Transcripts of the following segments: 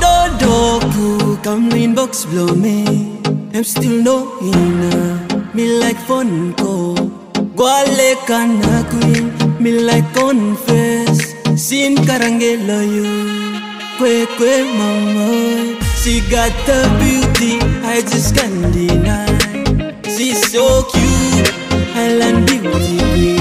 Ododoku, come inbox blow me. I'm still no inner. Me like fun ko. Gwale kana queen. Me like confess. Sin karangelo you. Kwe kwe mama. She got the beauty I just can't deny. She's so cute. Island beauty queen.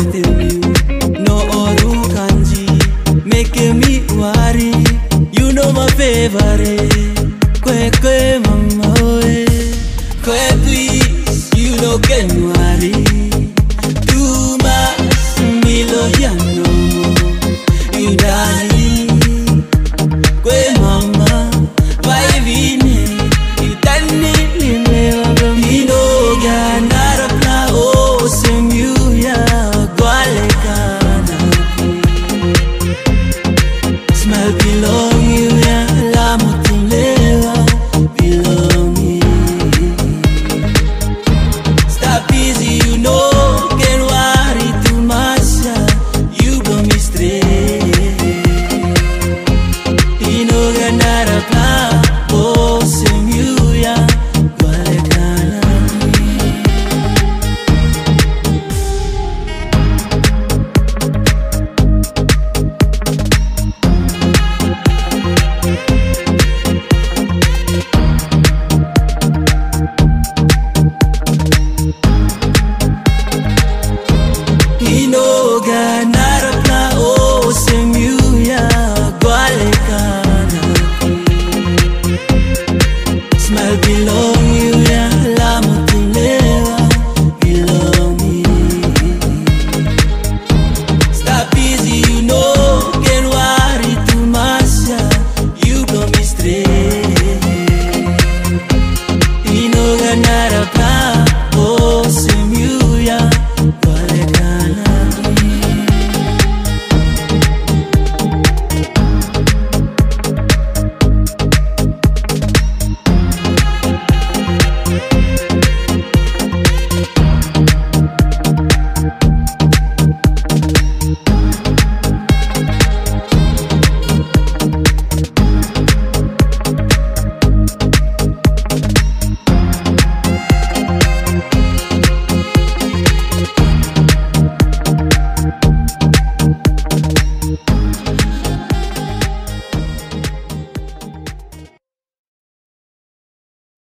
everything you. No odu make me worry. You know my favorite. Kwe kwe mama, kwe please. You know kenwa. smell below you.